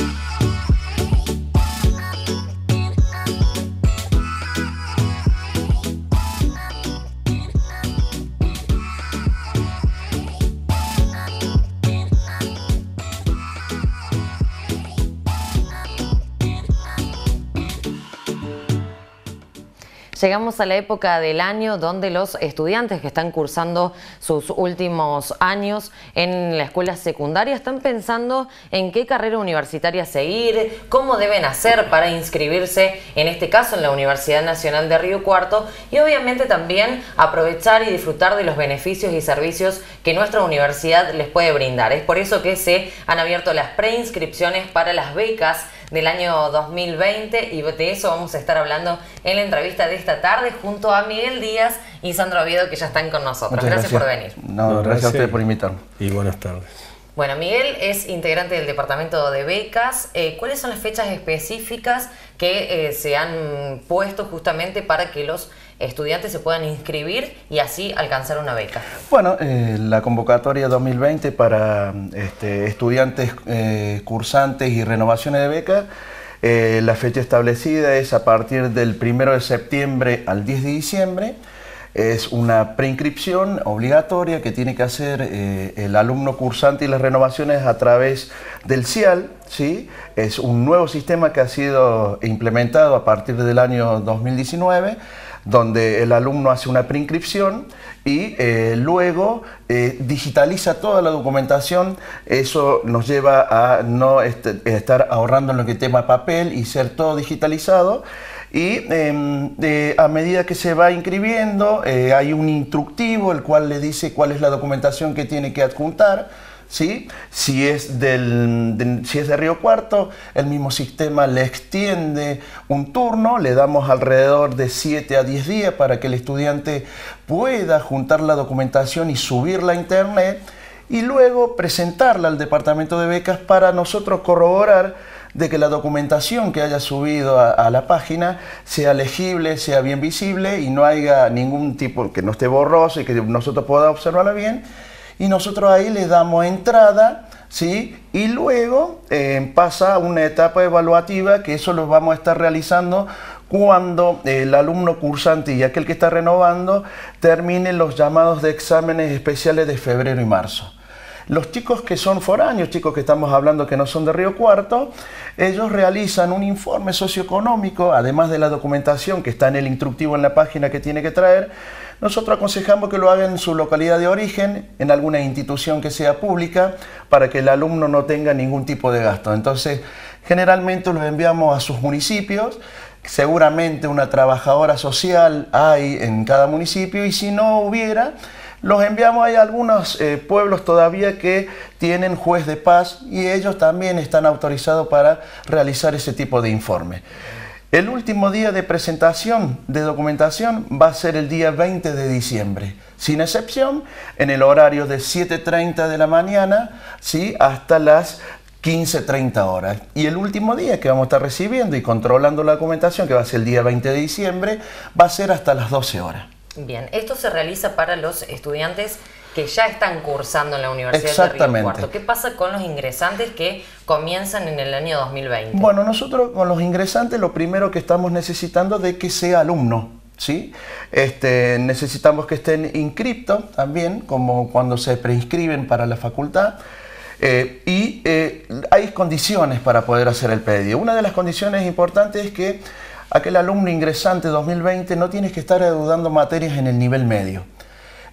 Thank you. Llegamos a la época del año donde los estudiantes que están cursando sus últimos años en la escuela secundaria están pensando en qué carrera universitaria seguir, cómo deben hacer para inscribirse, en este caso en la Universidad Nacional de Río Cuarto, y obviamente también aprovechar y disfrutar de los beneficios y servicios que nuestra universidad les puede brindar. Es por eso que se han abierto las preinscripciones para las becas del año 2020 y de eso vamos a estar hablando en la entrevista de esta tarde junto a Miguel Díaz y Sandro Oviedo que ya están con nosotros. Gracias, por venir. No, gracias, a ustedes por invitarme. Y buenas tardes. Bueno, Miguel es integrante del departamento de becas. Eh, ¿Cuáles son las fechas específicas que eh, se han puesto justamente para que los estudiantes se puedan inscribir y así alcanzar una beca? Bueno, eh, la convocatoria 2020 para este, estudiantes eh, cursantes y renovaciones de beca, eh, la fecha establecida es a partir del 1 de septiembre al 10 de diciembre. Es una preinscripción obligatoria que tiene que hacer el alumno cursante y las renovaciones a través del CIAL. ¿sí? Es un nuevo sistema que ha sido implementado a partir del año 2019 donde el alumno hace una preinscripción y eh, luego eh, digitaliza toda la documentación. Eso nos lleva a no estar ahorrando en lo que tema papel y ser todo digitalizado. Y em, a medida que se va inscribiendo, eh, hay un instructivo el cual le dice cuál es la documentación que tiene que adjuntar ¿sí? Si es, del, de, si es de Río Cuarto, el mismo sistema le extiende un turno, le damos alrededor de 7 a 10 días para que el estudiante pueda juntar la documentación y subirla a internet y luego presentarla al departamento de becas para nosotros corroborar de que la documentación que haya subido a, a, la página sea legible, sea bien visible y no haya ningún tipo que no esté borroso y que nosotros podamos observarla bien y nosotros ahí le damos entrada, ¿sí? Y luego eh, pasa una etapa evaluativa que eso lo vamos a estar realizando cuando el alumno cursante y aquel que está renovando termine los llamados de exámenes especiales de febrero y marzo. Los chicos que son foráneos, chicos que estamos hablando que no son de Río Cuarto, ellos realizan un informe socioeconómico, además de la documentación que está en el instructivo en la página que tiene que traer, nosotros aconsejamos que lo hagan en su localidad de origen, en alguna institución que sea pública, para que el alumno no tenga ningún tipo de gasto. Entonces, generalmente los enviamos a sus municipios, seguramente una trabajadora social hay en cada municipio y si no hubiera, los enviamos a algunos eh, pueblos todavía que tienen juez de paz y ellos también están autorizados para realizar ese tipo de informe. El último día de presentación de documentación va a ser el día 20 de diciembre, sin excepción, en el horario de 7.30 de la mañana ¿sí? hasta las 15.30 horas. Y el último día que vamos a estar recibiendo y controlando la documentación, que va a ser el día 20 de diciembre, va a ser hasta las 12 horas. Bien, esto se realiza para los estudiantes que ya están cursando en la Universidad de Río Cuarto. ¿Qué pasa con los ingresantes que comienzan en el año 2020? Bueno, nosotros con los ingresantes lo primero que estamos necesitando de que sea alumno. ¿Sí? Este, necesitamos que estén inscriptos también, como cuando se preinscriben para la facultad. Eh, y eh, hay condiciones para poder hacer el pedido. Una de las condiciones importantes es que aquel alumno ingresante 2020 no tiene que estar dudando materias en el nivel medio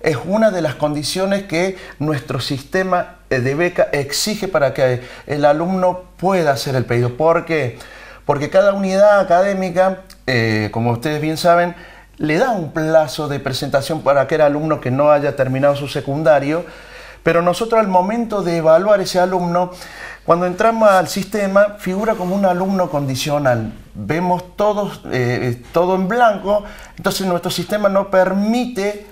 es una de las condiciones que nuestro sistema de beca exige para que el alumno pueda hacer el pedido. ¿Por qué? Porque cada unidad académica, eh, como ustedes bien saben, le da un plazo de presentación para aquel alumno que no haya terminado su secundario, pero nosotros al momento de evaluar ese alumno, cuando entramos al sistema, figura como un alumno condicional. Vemos todos, eh, todo en blanco, entonces nuestro sistema no permite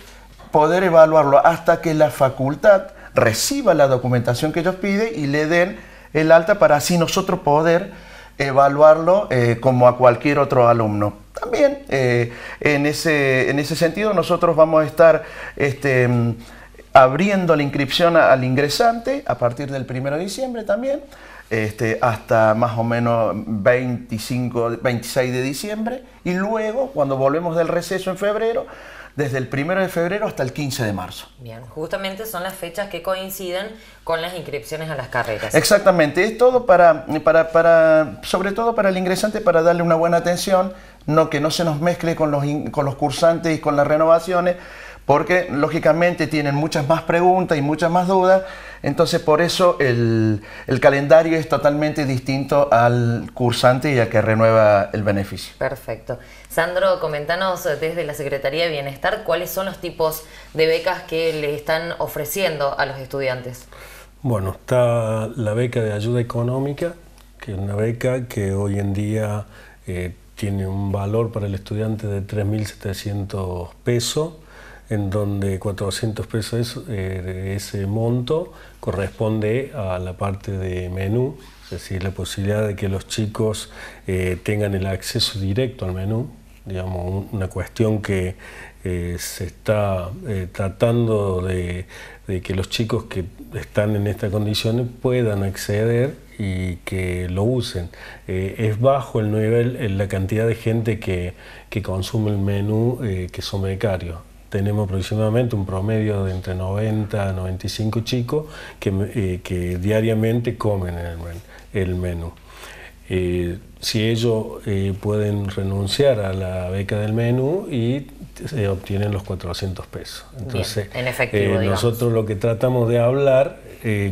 poder evaluarlo hasta que la facultad reciba la documentación que ellos piden y le den el alta para así nosotros poder evaluarlo eh, como a cualquier otro alumno. También eh, en, ese, en ese sentido nosotros vamos a estar este, abriendo la inscripción al ingresante a partir del 1 de diciembre también. este, hasta más o menos 25, 26 de diciembre y luego cuando volvemos del receso en febrero, desde el 1 de febrero hasta el 15 de marzo. Bien, justamente son las fechas que coinciden con las inscripciones a las carreras. Exactamente, es todo para, para, para sobre todo para el ingresante, para darle una buena atención, no que no se nos mezcle con los, con los cursantes y con las renovaciones, porque lógicamente tienen muchas más preguntas y muchas más dudas, entonces por eso el, calendario es totalmente distinto al cursante y al que renueva el beneficio. Perfecto. Sandro, comentanos desde la Secretaría de Bienestar cuáles son los tipos de becas que le están ofreciendo a los estudiantes. Bueno, está la beca de ayuda económica, que es una beca que hoy en día eh, tiene un valor para el estudiante de 3.700 pesos en donde 400 pesos eh, ese monto corresponde a la parte de menú, es decir, la posibilidad de que los chicos eh, tengan el acceso directo al menú, digamos, una cuestión que eh, se está tratando de, que los chicos que están en estas condiciones puedan acceder y que lo usen. es bajo el nivel, la cantidad de gente que, que consume el menú que son becarios tenemos aproximadamente un promedio de entre 90 a 95 chicos que, eh, que diariamente comen el, menú. Eh, si ellos eh, pueden renunciar a la beca del menú y se obtienen los 400 pesos. Entonces, en efectivo, nosotros lo que tratamos de hablar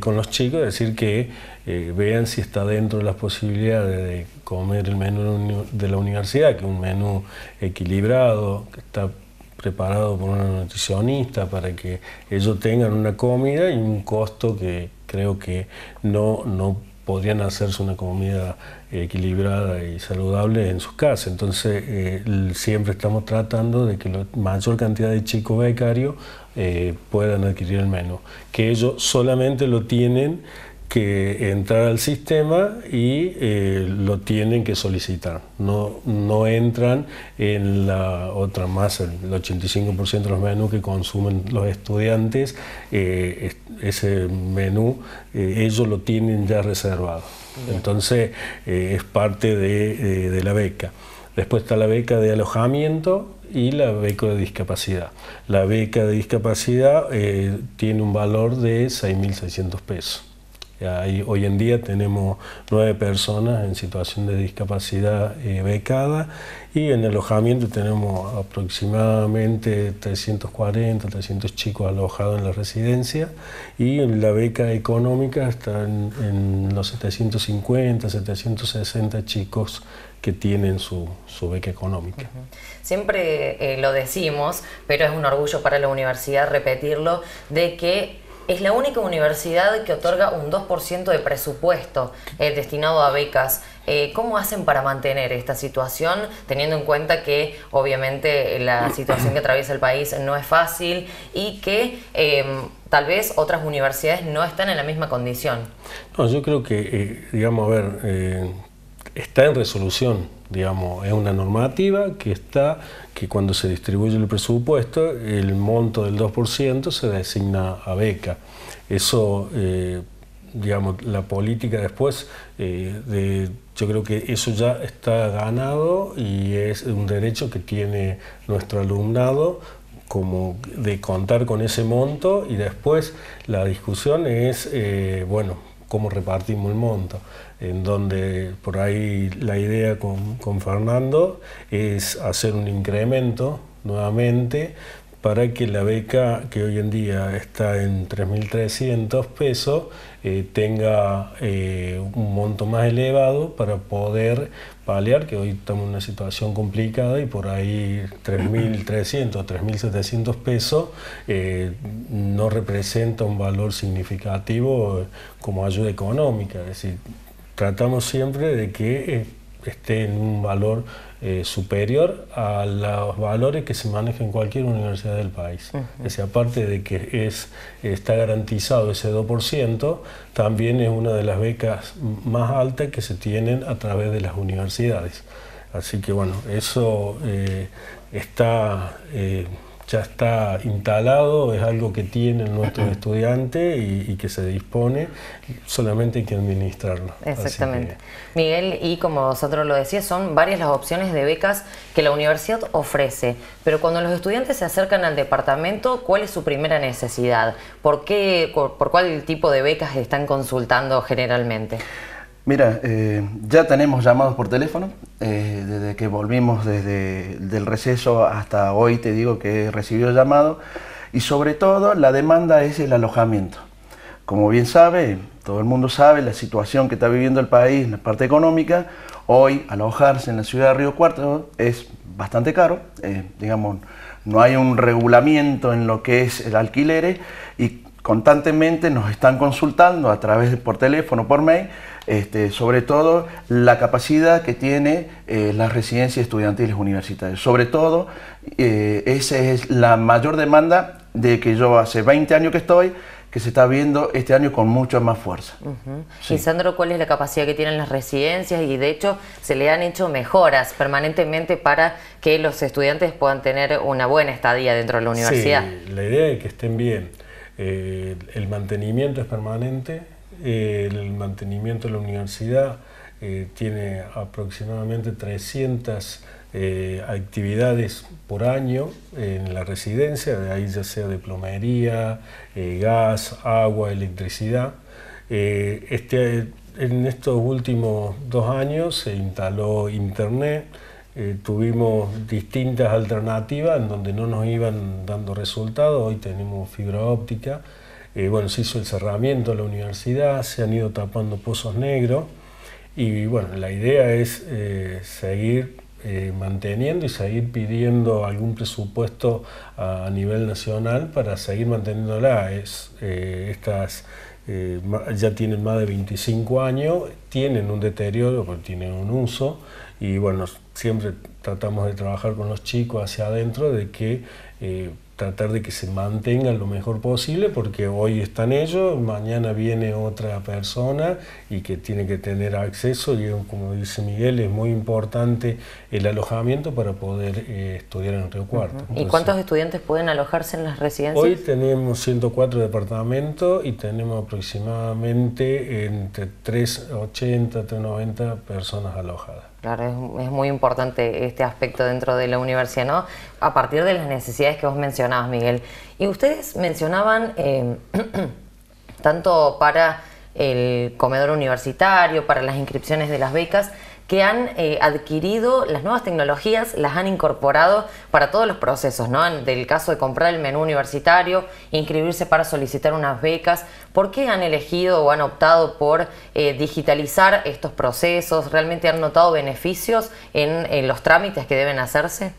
con los chicos es decir que vean si está dentro de las posibilidades de comer el menú de la universidad, que es un menú equilibrado, que está preparado por una nutricionista para que ellos tengan una comida y un costo que creo que no, no podrían hacerse una comida equilibrada y saludable en sus casas. Entonces, eh, siempre estamos tratando de que la mayor cantidad de chicos becarios eh, puedan adquirir el menú, que ellos solamente lo tienen que entrar al sistema y eh, lo tienen que solicitar. No, no entran en la otra masa, el 85% de los menús que consumen los estudiantes, eh, ese menú eh, ellos lo tienen ya reservado. Entonces es parte de, de la beca. Después está la beca de alojamiento y la beca de discapacidad. La beca de discapacidad tiene un valor de 6.600 pesos hoy en día tenemos nueve personas en situación de discapacidad eh, becada y en alojamiento tenemos aproximadamente 340, 300 chicos alojados en la residencia y la beca económica está en, los 750, 760 chicos que tienen su, beca económica. Siempre eh, lo decimos, pero es un orgullo para la universidad repetirlo, de que es la única universidad que otorga un 2% de presupuesto eh, destinado a becas. Eh, ¿Cómo hacen para mantener esta situación, teniendo en cuenta que obviamente la situación que atraviesa el país no es fácil y que em, tal vez otras universidades no están en la misma condición? No, yo creo que, eh, digamos, a ver, está en resolución, digamos, es una normativa que está, que cuando se distribuye el presupuesto, el monto del 2% se designa a beca. Eso, eh, digamos, la política después, eh, de, yo creo que eso ya está ganado y es un derecho que tiene nuestro alumnado como de contar con ese monto y después la discusión es, eh, bueno, cómo repartimos el monto, en donde por ahí la idea con, Fernando es hacer un incremento nuevamente para que la beca que hoy en día está en 3.300 pesos eh, tenga eh, un monto más elevado para poder paliar, que hoy estamos en una situación complicada y por ahí 3.300, 3.700 pesos eh, no representa un valor significativo como ayuda económica. Es decir, tratamos siempre de que esté en un valor eh, superior a los valores que se manejan en cualquier universidad del país. Es aparte de que es, está garantizado ese 2%, también es una de las becas más altas que se tienen a través de las universidades. Así que bueno, eso eh, está eh, ya está instalado, es algo que tiene nuestro estudiante y, que se dispone, solamente hay que administrarlo. Exactamente. Miguel, y como vosotros lo decías, son varias las opciones de becas que la universidad ofrece, pero cuando los estudiantes se acercan al departamento, ¿cuál es su primera necesidad? ¿Por, qué, por cuál tipo de becas están consultando generalmente? Mira, eh, ya tenemos llamados por teléfono, eh, desde que volvimos desde el receso hasta hoy te digo que he recibido llamado y sobre todo la demanda es el alojamiento. Como bien sabe, todo el mundo sabe la situación que está viviendo el país en la parte económica, hoy alojarse en la ciudad de Río Cuarto es bastante caro, eh, digamos, no hay un regulamiento en lo que es el alquiler y constantemente nos están consultando a través de por teléfono, por mail, este, sobre todo la capacidad que tiene eh, las residencias estudiantiles universitarias. Sobre todo, eh, esa es la mayor demanda de que yo hace 20 años que estoy, que se está viendo este año con mucha más fuerza. Y Sandro, ¿cuál es la capacidad que tienen las residencias? Y de hecho se le han hecho mejoras permanentemente para que los estudiantes puedan tener una buena estadía dentro de la universidad. Sí, la idea es que estén bien. El mantenimiento es permanente, el mantenimiento de la universidad eh, tiene aproximadamente 300 eh, actividades por año en la residencia, de ahí ya sea de plomería, eh, gas, agua, electricidad. Este, en estos últimos dos años se instaló internet, tuvimos distintas alternativas en donde no nos iban dando resultados, hoy tenemos fibra óptica, eh, bueno, se hizo el cerramiento de la universidad, se han ido tapando pozos negros. Y bueno, la idea es eh, seguir eh, manteniendo y seguir pidiendo algún presupuesto a, nivel nacional para seguir manteniéndola. Es, estas ya tienen más de 25 años, tienen un deterioro, tienen un uso. Y bueno, siempre tratamos de trabajar con los chicos hacia adentro de que tratar de que se mantengan lo mejor posible porque hoy están ellos, mañana viene otra persona y que tiene que tener acceso y como dice Miguel es muy importante el alojamiento para poder eh, estudiar en Río Cuarto. ¿Y cuántos estudiantes pueden alojarse en las residencias? Hoy tenemos 104 departamentos y tenemos aproximadamente entre 380, 390 personas alojadas. Claro, es, muy importante este aspecto dentro de la universidad, ¿no? A partir de las necesidades que vos Miguel. Y ustedes mencionaban eh, tanto para el comedor universitario, para las inscripciones de las becas, que han eh, adquirido las nuevas tecnologías, las han incorporado para todos los procesos, ¿no? Del caso de comprar el menú universitario, inscribirse para solicitar unas becas, ¿por qué han elegido o han optado por eh, digitalizar estos procesos? ¿Realmente han notado beneficios en, los trámites que deben hacerse?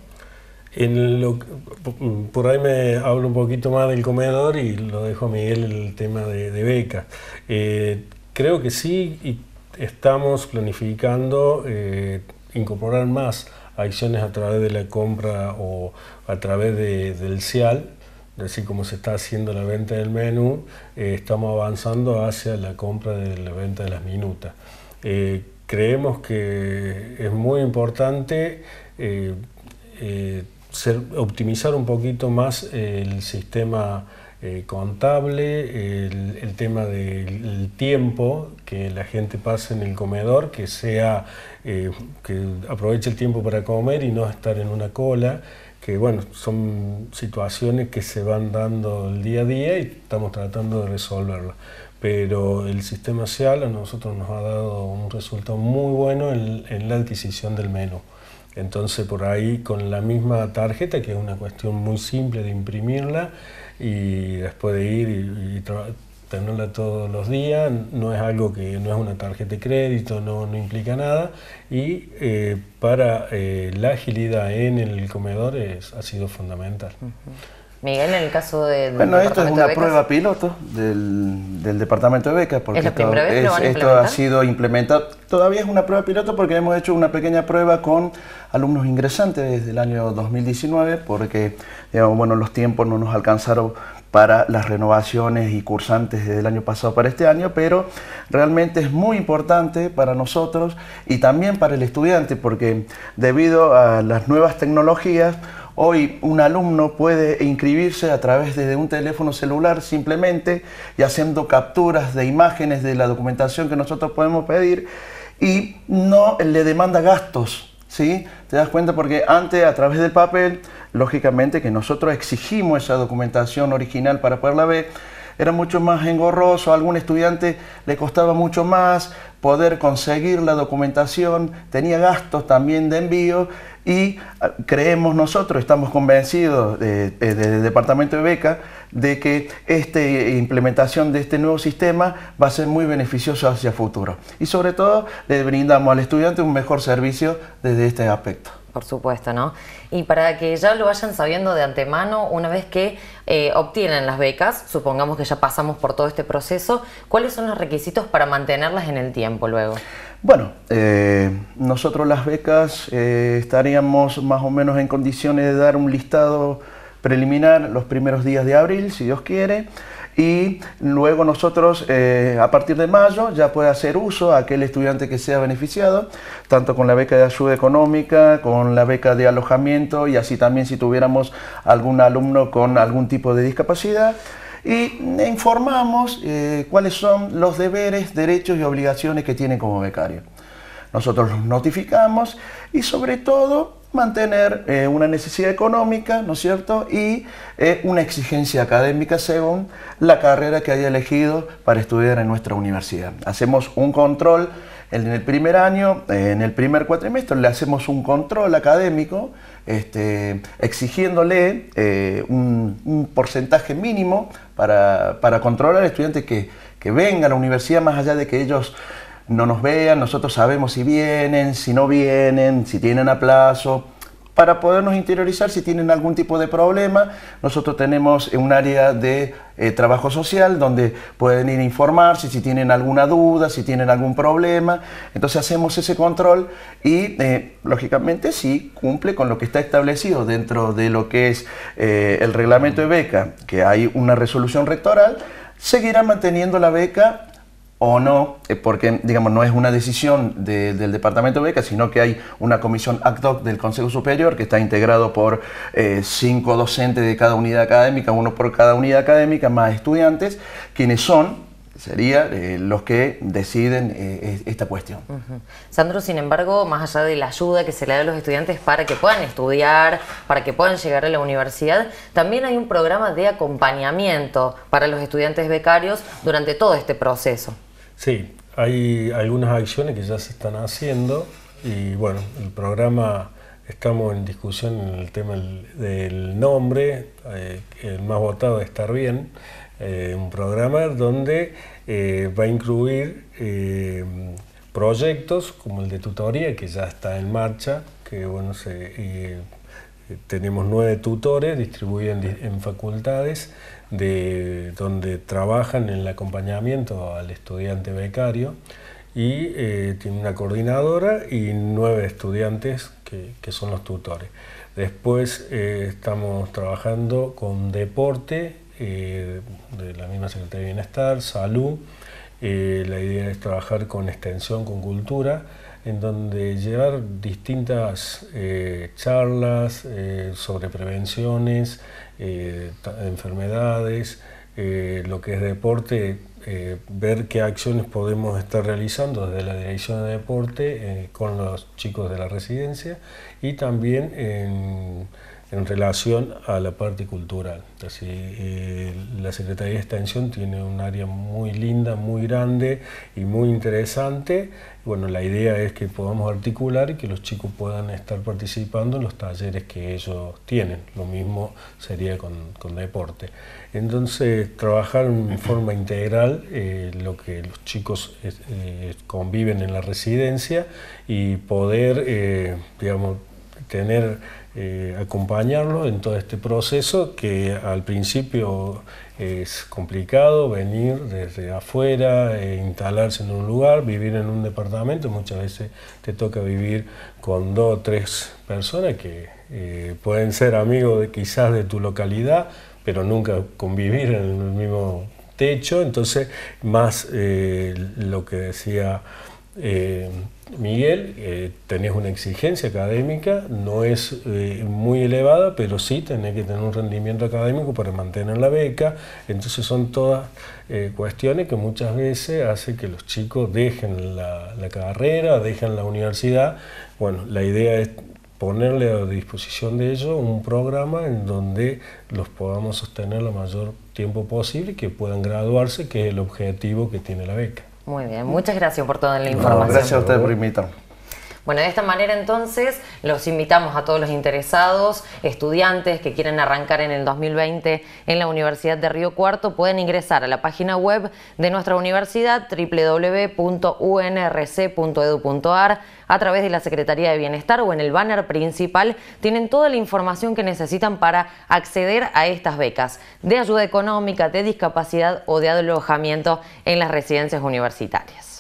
Por ahí me hablo un poquito más del comedor y lo dejo a Miguel el tema de, becas. Eh, creo que sí, estamos planificando eh, incorporar más acciones a través de la compra o a través del CIAL, así como se está haciendo la venta del menú, eh, estamos avanzando hacia la compra de la venta de las minutas. Creemos que es muy importante optimizar un poquito más el sistema eh, contable, el, tema del tiempo que la gente pase en el comedor, que sea eh, que aproveche el tiempo para comer y no estar en una cola, que bueno, son situaciones que se van dando el día a día y estamos tratando de resolverlas. Pero el sistema SEAL a nosotros nos ha dado un resultado muy bueno en, en la adquisición del menú. Entonces por ahí con la misma tarjeta, que es una cuestión muy simple de imprimirla, y después de ir y, tenerla todos los días, no es algo que no es una tarjeta de crédito, no, no implica nada y eh, para eh, la agilidad en el comedor es, ha sido fundamental. Miguel, en el caso del Bueno, esto es una prueba piloto del, del, departamento de becas, porque esto, ha sido implementado. Todavía es una prueba piloto porque hemos hecho una pequeña prueba con alumnos ingresantes desde el año 2019, porque bueno, los tiempos no nos alcanzaron para las renovaciones y cursantes desde el año pasado para este año, pero realmente es muy importante para nosotros y también para el estudiante, porque debido a las nuevas tecnologías, Hoy un alumno puede inscribirse a través de un teléfono celular simplemente y haciendo capturas de imágenes de la documentación que nosotros podemos pedir y no le demanda gastos. ¿sí? ¿Te das cuenta? Porque antes a través del papel, lógicamente que nosotros exigimos esa documentación original para poderla ver, era mucho más engorroso, a algún estudiante le costaba mucho más poder conseguir la documentación, tenía gastos también de envío y ah, creemos nosotros, estamos convencidos del de, de departamento de beca de que esta implementación de este nuevo sistema va a ser muy beneficioso hacia el futuro. Y sobre todo le brindamos al estudiante un mejor servicio desde este aspecto. Por supuesto, ¿no? Y para que ya lo vayan sabiendo de antemano, una vez que eh, obtienen las becas, supongamos que ya pasamos por todo este proceso, ¿cuáles son los requisitos para mantenerlas en el tiempo luego? Bueno, eh, nosotros las becas eh, estaríamos más o menos en condiciones de dar un listado preliminar los primeros días de abril, si Dios quiere, y luego nosotros eh, a partir de mayo ya puede hacer uso a aquel estudiante que sea beneficiado, tanto con la beca de ayuda económica, con la beca de alojamiento y así también si tuviéramos algún alumno con algún tipo de discapacidad y informamos eh, cuáles son los deberes, derechos y obligaciones que tienen como becario. Nosotros los notificamos y sobre todo mantener eh, una necesidad económica, ¿no es cierto? Y eh, una exigencia académica según la carrera que haya elegido para estudiar en nuestra universidad. Hacemos un control en el primer año, en el primer cuatrimestre, le hacemos un control académico, este, exigiéndole eh, un, porcentaje mínimo para, controlar al estudiante que, que venga a la universidad, más allá de que ellos no nos vean, nosotros sabemos si vienen, si no vienen, si tienen aplazo, para podernos interiorizar si tienen algún tipo de problema. Nosotros tenemos un área de eh, trabajo social donde pueden ir a informarse si tienen alguna duda, si tienen algún problema. Entonces hacemos ese control y eh, lógicamente sí cumple con lo que está establecido dentro de lo que es eh, el reglamento de beca, que hay una resolución rectoral, seguirá manteniendo la beca o no, eh, porque digamos no es una decisión del departamento de becas, sino que hay una comisión ad hoc del Consejo Superior que está integrado por eh, cinco docentes de cada unidad académica, uno por cada unidad académica, más estudiantes, quienes son sería eh, los que deciden esta cuestión. Sandro, sin embargo, más allá de la ayuda que se le da a los estudiantes para que puedan estudiar, para que puedan llegar a la universidad, también hay un programa de acompañamiento para los estudiantes becarios durante todo este proceso. Sí, hay algunas acciones que ya se están haciendo y bueno, el programa estamos en discusión en el tema del nombre, eh, el más votado es Estar Bien, eh, un programa donde eh, va a incluir proyectos como el de tutoría que ya está en marcha, que bueno, tenemos nueve tutores distribuidos en facultades de donde trabajan en el acompañamiento al estudiante becario y eh, tiene una coordinadora y nueve estudiantes que, son los tutores. Después eh, estamos trabajando con deporte eh, de la misma Secretaría de Bienestar, salud. la idea es trabajar con extensión, con cultura, en donde llevar distintas charlas sobre prevenciones, eh, enfermedades, eh, lo que es deporte, eh, ver qué acciones podemos estar realizando desde la Dirección de Deporte con los chicos de la residencia y también en en relación a la parte cultural. Así, eh, la Secretaría de Extensión tiene un área muy linda, muy grande y muy interesante. Bueno, la idea es que podamos articular y que los chicos puedan estar participando en los talleres que ellos tienen. Lo mismo sería con, con deporte. Entonces, trabajar en forma integral eh, lo que los chicos eh, conviven en la residencia y poder, digamos, tener eh, acompañarlo en todo este proceso que al principio es complicado venir desde afuera, e instalarse en un lugar, vivir en un departamento, muchas veces te toca vivir con dos o tres personas que eh, pueden ser amigos de, quizás de tu localidad, pero nunca convivir en el mismo techo, entonces más lo que decía Miguel, eh, tenés una exigencia académica, no es eh, muy elevada, pero sí tenés que tener un rendimiento académico para mantener la beca. Entonces son todas eh, cuestiones que muchas veces hacen que los chicos dejen la, la, carrera, dejen la universidad. Bueno, la idea es ponerle a disposición de ellos un programa en donde los podamos sostener lo mayor tiempo posible y que puedan graduarse, que es el objetivo que tiene la beca. Muy bien, muchas gracias por toda la información. gracias a usted por invitarme. Bueno, de esta manera entonces los invitamos a todos los interesados, estudiantes que quieren arrancar en el 2020 en la Universidad de Río Cuarto, pueden ingresar a la página web de nuestra universidad www.unrc.edu.ar a través de la Secretaría de Bienestar o en el banner principal tienen toda la información que necesitan para acceder a estas becas de ayuda económica, de discapacidad o de alojamiento en las residencias universitarias.